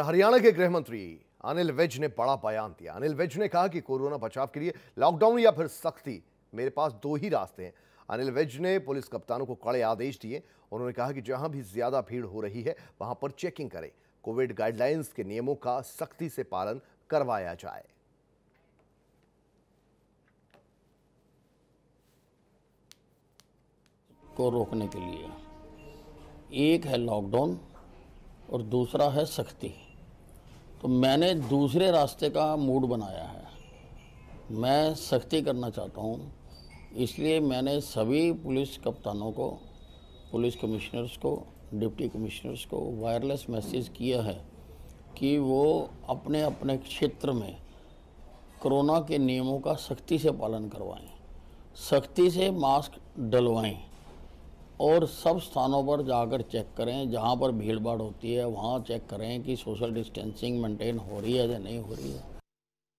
हरियाणा के गृह मंत्री अनिल विज ने बड़ा बयान दिया। अनिल विज ने कहा कि कोरोना बचाव के लिए लॉकडाउन या फिर सख्ती, मेरे पास दो ही रास्ते हैं। अनिल विज ने पुलिस कप्तानों को कड़े आदेश दिए। उन्होंने कहा कि जहाँ भी ज़्यादा भीड़ हो रही है, वहाँ पर चेकिंग करें। कोविड गाइडलाइंस के नियमों का सख्ती से पालन करवाया जाए। को रोकने के लिए एक है लॉकडाउन और दूसरा है सख्ती। तो मैंने दूसरे रास्ते का मूड बनाया है। मैं सख्ती करना चाहता हूँ, इसलिए मैंने सभी पुलिस कप्तानों को, पुलिस कमिश्नर्स को, डिप्टी कमिश्नर्स को वायरलेस मैसेज किया है कि वो अपने अपने क्षेत्र में कोरोना के नियमों का सख्ती से पालन करवाएँ, सख्ती से मास्क डलवाएँ। और सब स्थानों पर जाकर चेक करें, जहाँ पर भीड़ भाड़ होती है, वहाँ चेक करें कि सोशल डिस्टेंसिंग मेंटेन हो रही है या नहीं हो रही है।